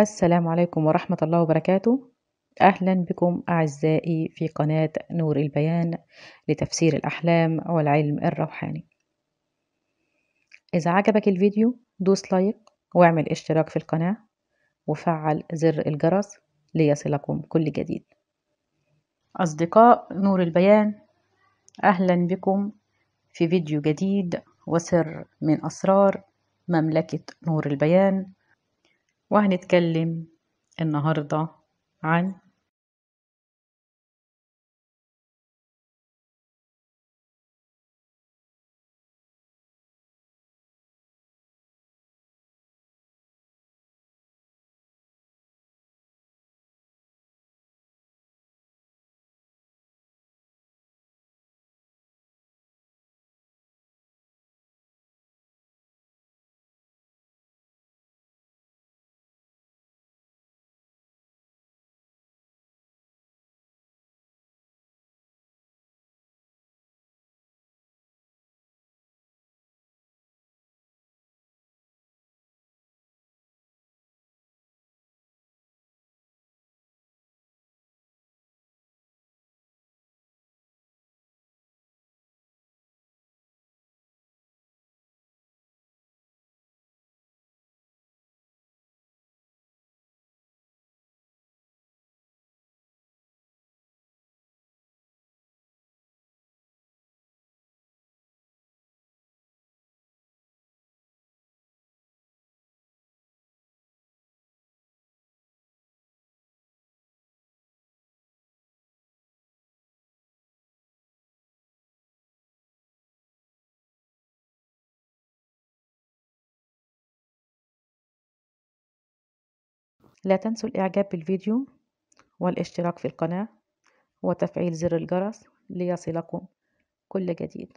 السلام عليكم ورحمة الله وبركاته. أهلا بكم أعزائي في قناة نور البيان لتفسير الأحلام والعلم الروحاني. إذا عجبك الفيديو دوس لايك واعمل اشتراك في القناة وفعل زر الجرس ليصلكم كل جديد. أصدقاء نور البيان أهلا بكم في فيديو جديد وسر من أسرار مملكة نور البيان. وهنتكلم النهاردة عن لا تنسوا الإعجاب بالفيديو والاشتراك في القناة وتفعيل زر الجرس ليصلكم كل جديد.